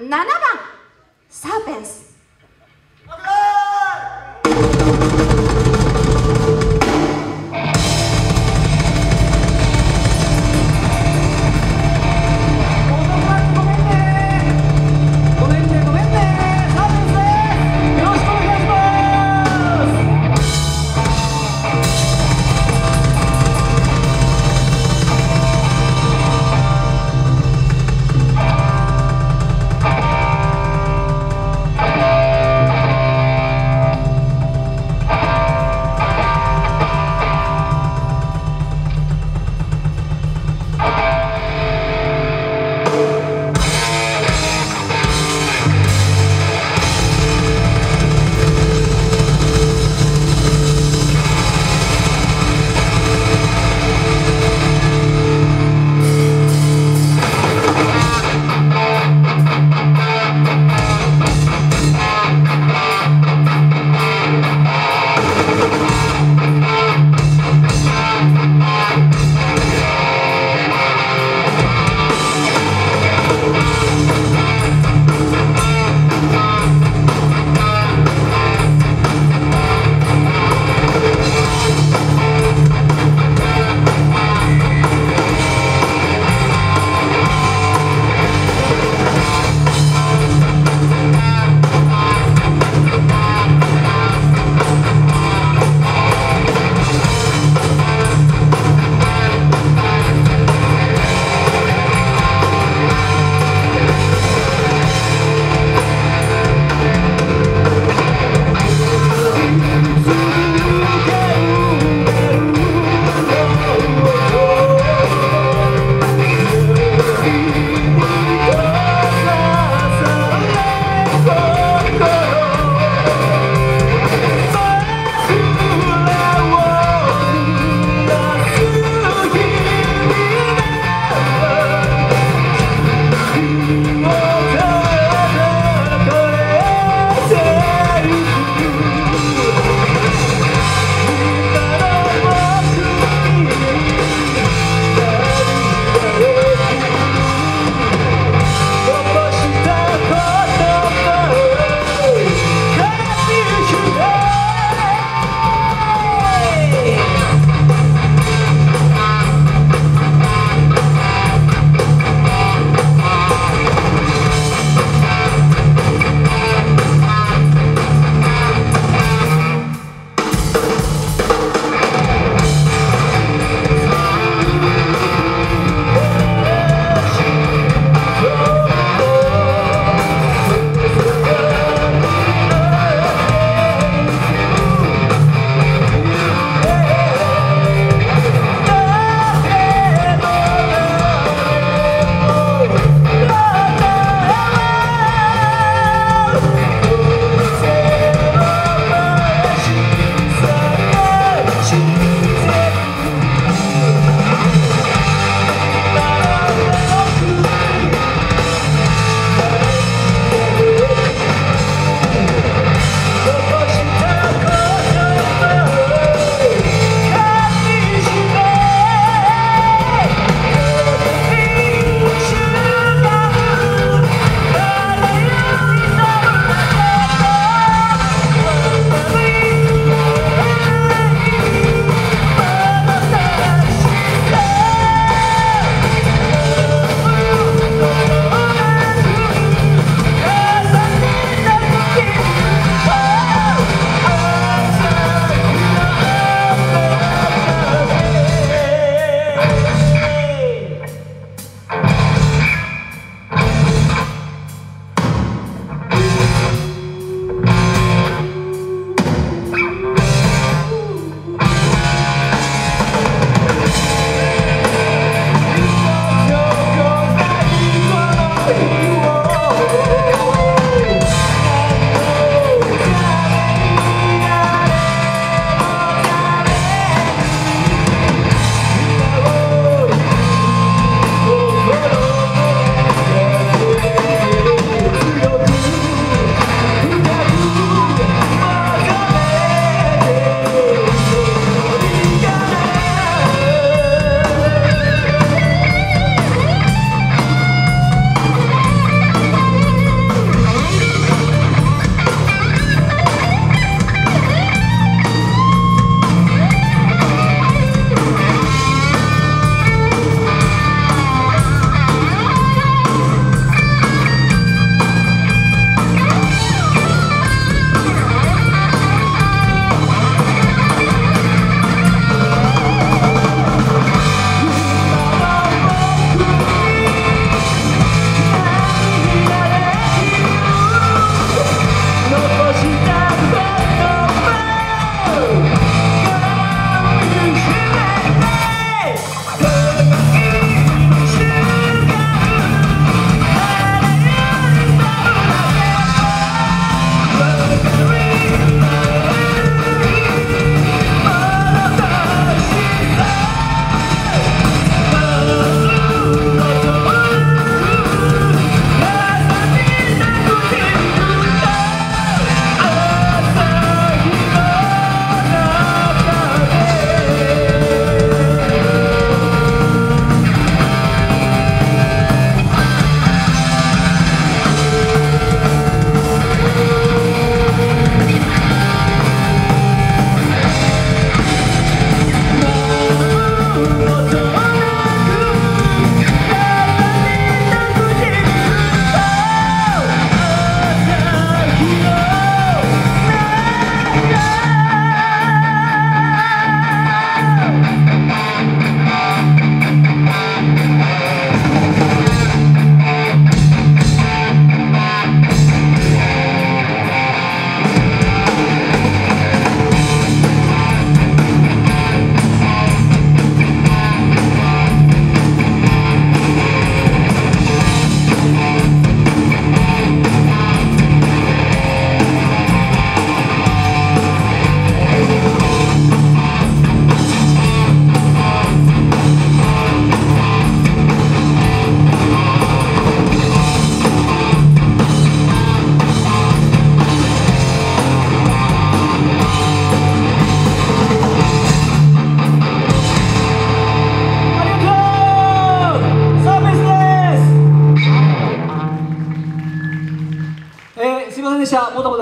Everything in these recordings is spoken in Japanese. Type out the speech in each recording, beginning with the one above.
7番サーペンス。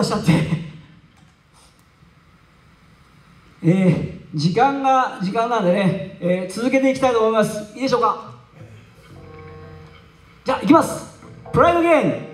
しゃって。えー、時間が時間なんでね、えー、続けていきたいと思います。いいでしょうか？じゃあいきます。プライドゲーム。